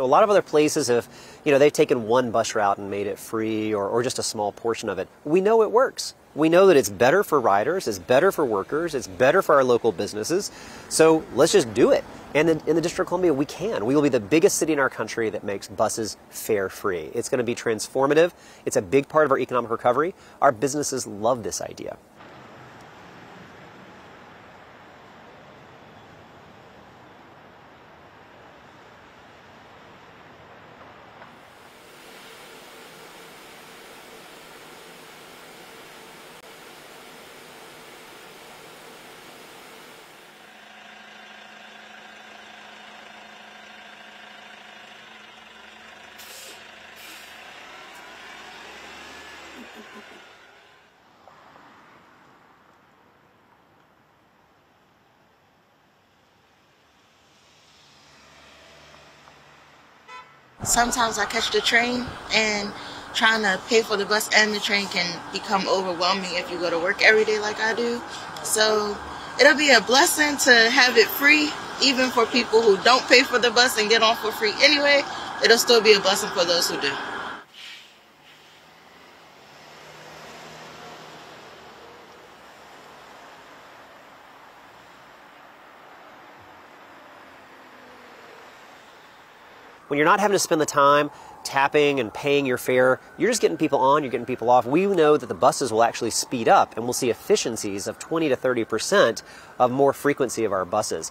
So a lot of other places have, you know, they've taken one bus route and made it free or, or just a small portion of it. We know it works. We know that it's better for riders, it's better for workers, it's better for our local businesses. So let's just do it. And in, in, the District of Columbia, we can. We will be the biggest city in our country that makes buses fare free. It's going to be transformative. It's a big part of our economic recovery. Our businesses love this idea. Sometimes I catch the train and trying to pay for the bus and the train can become overwhelming if you go to work every day like I do. So it'll be a blessing to have it free, even for people who don't pay for the bus and get on for free anyway. It'll still be a blessing for those who do. When you're not having to spend the time tapping and paying your fare, you're just getting people on, you're getting people off. We know that the buses will actually speed up and we'll see efficiencies of 20 to 30% of more frequency of our buses.